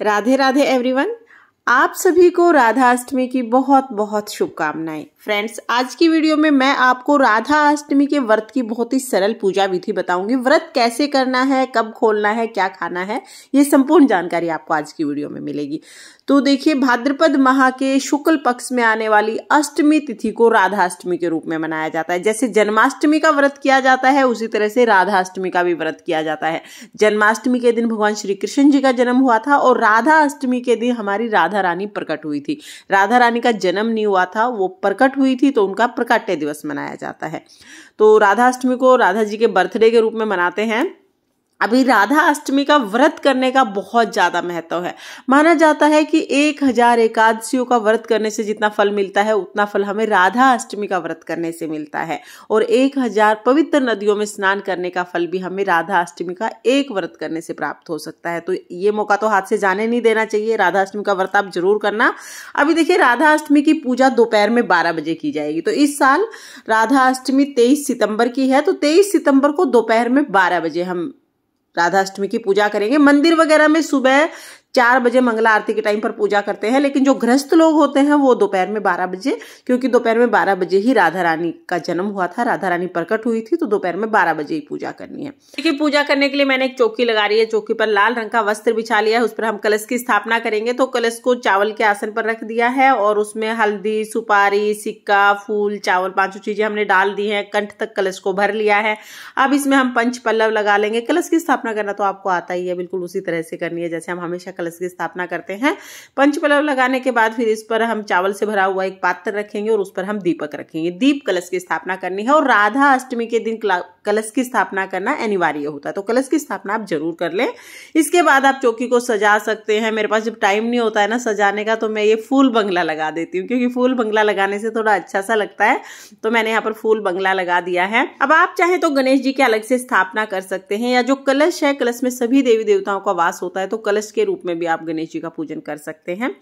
Radhe Radhe everyone आप सभी को राधा अष्टमी की बहुत बहुत शुभकामनाएँ। फ्रेंड्स आज की वीडियो में मैं आपको राधा अष्टमी के व्रत की बहुत ही सरल पूजा विधि बताऊँगी। व्रत कैसे करना है, कब खोलना है, क्या खाना है, ये संपूर्ण जानकारी आपको आज की वीडियो में मिलेगी। तो देखिए, भाद्रपद माह के शुक्ल पक्ष में आने वाली अष्टमी तिथि को राधा अष्टमी के रूप में मनाया जाता है। जैसे जन्माष्टमी का व्रत किया जाता है, उसी तरह से राधा अष्टमी का भी व्रत किया जाता है। जन्माष्टमी के दिन भगवान श्री कृष्ण जी का जन्म हुआ था और राधा अष्टमी के दिन हमारी राधा रानी प्रकट हुई थी। राधा रानी का जन्म नहीं हुआ था, वो प्रकट हुई थी तो उनका प्रकाट्य दिवस मनाया जाता है। तो राधाष्टमी को राधा जी के बर्थडे के रूप में मनाते हैं। अभी राधा अष्टमी का व्रत करने का बहुत ज़्यादा महत्व है। माना जाता है कि एक हज़ार एकादशियों का व्रत करने से जितना फल मिलता है, उतना फल हमें राधा अष्टमी का व्रत करने से मिलता है। और एक हज़ार पवित्र नदियों में स्नान करने का फल भी हमें राधा अष्टमी का एक व्रत करने से प्राप्त हो सकता है। तो ये मौका तो हाथ से जाने नहीं देना चाहिए। राधा अष्टमी का व्रत आप ज़रूर करना। अभी देखिए, राधा अष्टमी की पूजा दोपहर में बारह बजे की जाएगी। तो इस साल राधा अष्टमी तेईस सितंबर की है। तो तेईस सितंबर को दोपहर में बारह बजे हम राधाष्टमी की पूजा करेंगे। मंदिर वगैरह में सुबह चार बजे मंगला आरती के टाइम पर पूजा करते हैं, लेकिन जो गृहस्थ लोग होते हैं वो दोपहर में बारह बजे, क्योंकि दोपहर में बारह बजे ही राधा रानी का जन्म हुआ था, राधा रानी प्रकट हुई थी तो दोपहर में बारह बजे ही पूजा करनी है। देखिए, पूजा करने के लिए मैंने एक चौकी लगा रही है, चौकी पर लाल रंग का वस्त्र बिछा लिया है, उस पर हम कलश की स्थापना करेंगे तो कलश को चावल के आसन पर रख दिया है, और उसमें हल्दी, सुपारी, सिक्का, फूल, चावल, पाँचों चीज़ें हमने डाल दी है, कंठ तक कलश को भर लिया है। अब इसमें हम पंच पल्लव लगा लेंगे। कलश की स्थापना करना तो आपको आता ही है, बिल्कुल उसी तरह से करनी है, जैसे हम हमेशा कलश की स्थापना करते हैं। पंचपलव लगाने के बाद फिर इस पर हम चावल से भरा हुआ एक पात्र रखेंगे और उस पर हम दीपक रखेंगे। दीप कलश की स्थापना करनी है और राधा अष्टमी के दिन कलश की स्थापना करना अनिवार्य होता है। तो कलश की स्थापना आप ज़रूर कर लें। इसके बाद आप चौकी को सजा सकते हैं। मेरे पास जब टाइम नहीं होता है ना सजाने का तो मैं ये फूल बंगला लगा देती हूँ, क्योंकि फूल बंगला लगाने से थोड़ा अच्छा सा लगता है। तो मैंने यहाँ पर फूल बंगला लगा दिया है। अब आप चाहे तो गणेश जी की अलग से स्थापना कर सकते हैं, या जो कलश है, कलश में सभी देवी देवताओं का वास होता है तो कलश के रूप में भी आप गणेश जी का पूजन कर सकते हैं।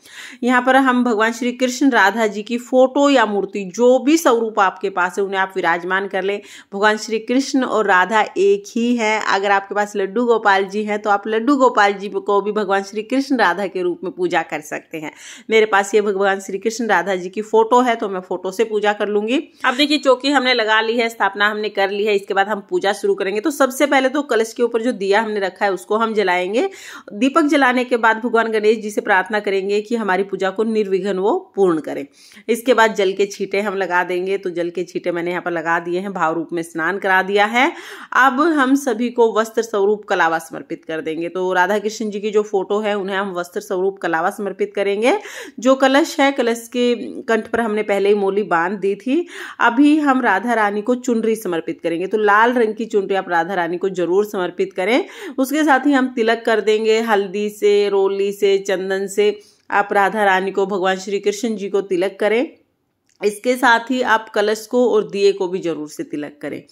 यहाँ पर हम भगवान श्री कृष्ण राधा जी की फ़ोटो या मूर्ति जो भी स्वरूप आपके पास है, उन्हें आप विराजमान कर ले। भगवान श्री कृष्ण और राधा एक ही है। अगर आपके पास लड्डू गोपाल जी हैं तो आप लड्डू गोपाल जी को भी भगवान श्री कृष्ण राधा के रूप में पूजा कर सकते हैं। मेरे पास ये भगवान श्री कृष्ण राधा जी की फ़ोटो है तो मैं फ़ोटो से पूजा कर लूँगी। अब देखिए, चौकी हमने लगा ली है, स्थापना हमने कर ली है, इसके बाद हम पूजा शुरू करेंगे। तो सबसे पहले तो कलश के ऊपर जो दिया हमने रखा है, उसको हम जलाएँगे। दीपक जलाने के बाद भगवान गणेश जी से प्रार्थना करेंगे कि हमारी पूजा को निर्विघ्न वो पूर्ण करें। इसके बाद जल के छीटे हम लगा देंगे। तो जल के छीटे मैंने यहाँ पर लगा दिए हैं। भाव रूप में स्नान करा दिया है। अब हम सभी को वस्त्र स्वरूप कलावा समर्पित कर देंगे। तो राधा कृष्ण जी की जो फ़ोटो है, उन्हें हम वस्त्र स्वरूप कलावा समर्पित करेंगे। जो कलश है, कलश के कंठ पर हमने पहले ही मोली बाँध दी थी। अभी हम राधा रानी को चुनरी समर्पित करेंगे। तो लाल रंग की चुनरी आप राधा रानी को ज़रूर समर्पित करें। उसके साथ ही हम तिलक कर देंगे। हल्दी से रोली से, चंदन से आप राधा रानी को, भगवान श्री कृष्ण जी को तिलक करें। इसके साथ ही आप कलश को और दिए को भी ज़रूर से तिलक करें।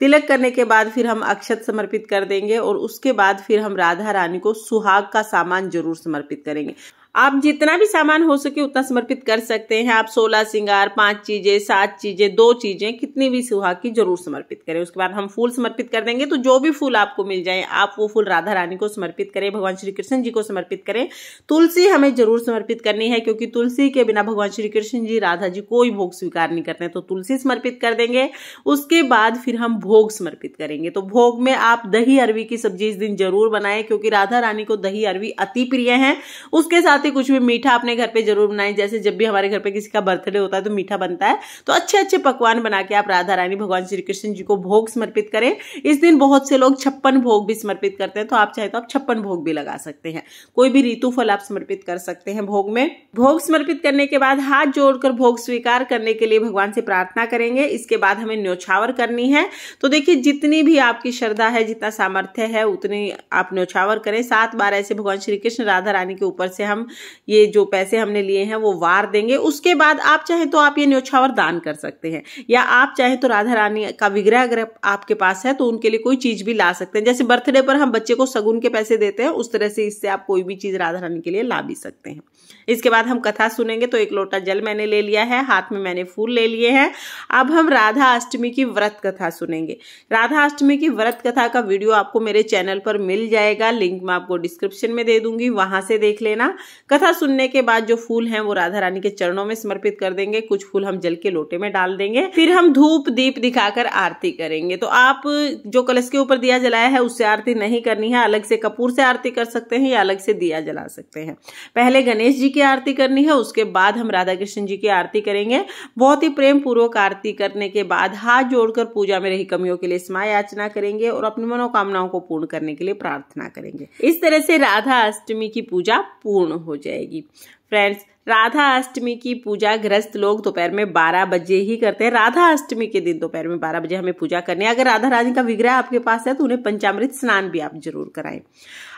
तिलक करने के बाद फिर हम अक्षत समर्पित कर देंगे और उसके बाद फिर हम राधा रानी को सुहाग का सामान ज़रूर समर्पित करेंगे। आप जितना भी सामान हो सके उतना समर्पित कर सकते हैं। आप सोलह सिंगार, पाँच चीज़ें, सात चीज़ें, दो चीज़ें, कितनी भी सुहाग की ज़रूर समर्पित करें। उसके बाद हम फूल समर्पित कर देंगे। तो जो भी फूल आपको मिल जाए, आप वो फूल राधा रानी को समर्पित करें, भगवान श्री कृष्ण जी को समर्पित करें। तुलसी हमें ज़रूर समर्पित करनी है, क्योंकि तुलसी के बिना भगवान श्री कृष्ण जी, राधा जी कोई भोग स्वीकार नहीं करते तो तुलसी समर्पित कर देंगे। उसके बाद फिर हम भोग समर्पित करेंगे। तो भोग में आप दही अरवी की सब्ज़ी इस दिन ज़रूर बनाए, क्योंकि राधा रानी को दही अरवी अति प्रिय है। उसके साथ साथ कुछ भी मीठा अपने घर पे ज़रूर बनाएँ। जैसे जब भी हमारे घर पे किसी का बर्थडे होता है तो मीठा बनता है। तो अच्छे अच्छे पकवान बना के आप राधा रानी भगवान श्री कृष्ण जी को भोग समर्पित करें। इस दिन बहुत से लोग छप्पन भोग भी समर्पित करते हैं। तो आप चाहे तो आप छप्पन भोग भी लगा सकते हैं। कोई भी ऋतु फल आप समर्पित कर सकते हैं भोग में। भोग समर्पित करने के बाद हाथ जोड़कर भोग स्वीकार करने के लिए भगवान से प्रार्थना करेंगे। इसके बाद हमें न्यौछावर करनी है। तो देखिए, जितनी भी आपकी श्रद्धा है, जितना सामर्थ्य है, उतनी आप न्यौछावर करें। सात बार ऐसे भगवान श्री कृष्ण राधा रानी के ऊपर से हम ये जो पैसे हमने लिए हैं, वो वार देंगे। उसके बाद आप चाहें तो आप ये न्योछावर दान कर सकते हैं। या आप चाहें तो राधा रानी का विग्रह अगर आपके पास है तो उनके लिए कोई चीज़ भी ला सकते हैं। जैसे बर्थडे पर हम बच्चे को सगुन के पैसे देते हैं, उस तरह से इससे आप कोई भी चीज़ राधा रानी के लिए ला भी सकते हैं। इसके बाद हम कथा सुनेंगे तो एक लोटा जल मैंने ले लिया है, हाथ में मैंने फूल ले लिए हैं। अब हम राधा अष्टमी की व्रत कथा सुनेंगे। राधा अष्टमी की व्रत कथा का वीडियो आपको मेरे चैनल पर मिल जाएगा। लिंक मैं आपको डिस्क्रिप्शन में दे दूँगी, वहाँ से देख लेना। कथा सुनने के बाद जो फूल हैं वो राधा रानी के चरणों में समर्पित कर देंगे। कुछ फूल हम जल के लोटे में डाल देंगे। फिर हम धूप, दीप दिखाकर आरती करेंगे। तो आप जो कलश के ऊपर दिया जलाया है, उससे आरती नहीं करनी है। अलग से कपूर से आरती कर सकते हैं या अलग से दिया जला सकते हैं। पहले गणेश जी की आरती करनी है, उसके बाद हम राधा कृष्ण जी की आरती करेंगे। बहुत ही प्रेम पूर्वक आरती करने के बाद हाथ जोड़कर पूजा में रही कमियों के लिए स्मा याचना करेंगे और अपनी मनोकामनाओं को पूर्ण करने के लिए प्रार्थना करेंगे। इस तरह से राधा अष्टमी की पूजा पूर्ण हो जाएगी। फ्रेंड्स राधा अष्टमी की पूजा ग्रस्त लोग दोपहर में 12 बजे ही करते हैं। राधा अष्टमी के दिन दोपहर में 12 बजे हमें पूजा करनी है। अगर राधा रानी का विग्रह आपके पास है तो उन्हें पंचामृत स्नान भी आप ज़रूर कराएँ।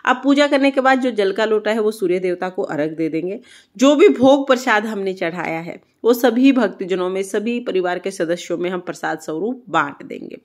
अब पूजा करने के बाद जो जल का लोटा है वो सूर्य देवता को अर्घ दे देंगे। जो भी भोग प्रसाद हमने चढ़ाया है, वो सभी भक्तजनों में, सभी परिवार के सदस्यों में हम प्रसाद स्वरूप बांट देंगे।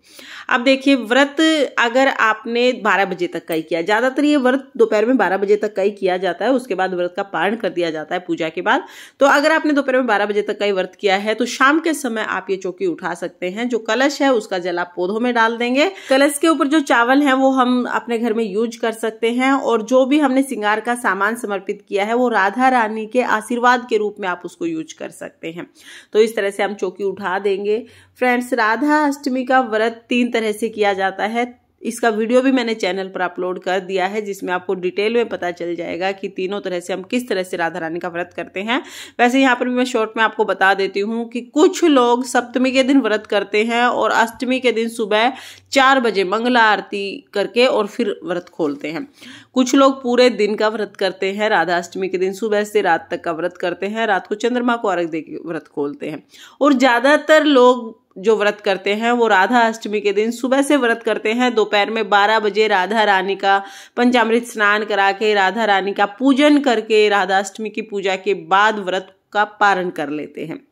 अब देखिए, व्रत अगर आपने 12 बजे तक का ही किया, ज़्यादातर ये व्रत दोपहर में 12 बजे तक का ही किया जाता है, उसके बाद व्रत का पारण कर दिया जाता है पूजा के बाद। तो अगर आपने दोपहर में बारह बजे तक का ही व्रत किया है तो शाम के समय आप ये चौकी उठा सकते हैं, जो कलश है, उसका जल आप पौधों में डाल देंगे। कलश के ऊपर जो चावल है, वो हम अपने घर में यूज़ कर सकते हैं। और जो भी हमने सिंगार का सामान समर्पित किया है, वो राधा रानी के आशीर्वाद के रूप में आप उसको यूज़ कर सकते हैं। तो इस तरह से हम चौकी उठा देंगे। फ्रेंड्स, राधा अष्टमी का व्रत तीन तरह से किया जाता है। इसका वीडियो भी मैंने चैनल पर अपलोड कर दिया है, जिसमें आपको डिटेल में पता चल जाएगा कि तीनों तरह से हम किस तरह से राधा रानी का व्रत करते हैं। वैसे यहाँ पर भी मैं शॉर्ट में आपको बता देती हूँ कि कुछ लोग सप्तमी के दिन व्रत करते हैं और अष्टमी के दिन सुबह चार बजे मंगला आरती करके और फिर व्रत खोलते हैं। कुछ लोग पूरे दिन का व्रत करते हैं, राधा अष्टमी के दिन सुबह से रात तक का व्रत करते हैं, रात को चंद्रमा को अर्घ दे व्रत खोलते हैं। और ज़्यादातर लोग जो व्रत करते हैं, वो राधा अष्टमी के दिन सुबह से व्रत करते हैं। दोपहर में 12 बजे राधा रानी का पंचामृत स्नान करा के, राधा रानी का पूजन करके, राधा अष्टमी की पूजा के बाद व्रत का पारण कर लेते हैं।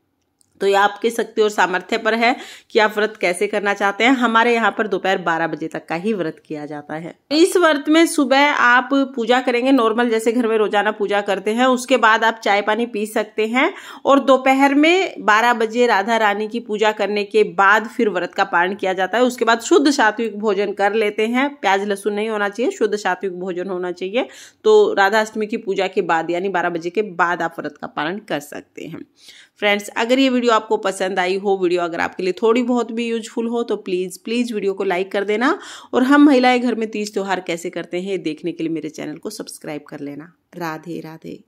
तो ये आपकी शक्ति और सामर्थ्य पर है कि आप व्रत कैसे करना चाहते हैं। हमारे यहाँ पर दोपहर बारह बजे तक का ही व्रत किया जाता है। इस व्रत में सुबह आप पूजा करेंगे, नॉर्मल जैसे घर में रोज़ाना पूजा करते हैं, उसके बाद आप चाय पानी पी सकते हैं और दोपहर में बारह बजे राधा रानी की पूजा करने के बाद फिर व्रत का पारण किया जाता है। उसके बाद शुद्ध सात्विक भोजन कर लेते हैं। प्याज लहसुन नहीं होना चाहिए, शुद्ध सात्विक भोजन होना चाहिए। तो राधा अष्टमी की पूजा के बाद, यानी बारह बजे के बाद आप व्रत का पारण कर सकते हैं। फ्रेंड्स, अगर ये वीडियो आपको पसंद आई हो, वीडियो अगर आपके लिए थोड़ी बहुत भी यूजफुल हो तो प्लीज़ प्लीज़ वीडियो को लाइक कर देना और हम महिलाएँ घर में तीज त्यौहार कैसे करते हैं, देखने के लिए मेरे चैनल को सब्सक्राइब कर लेना। राधे राधे।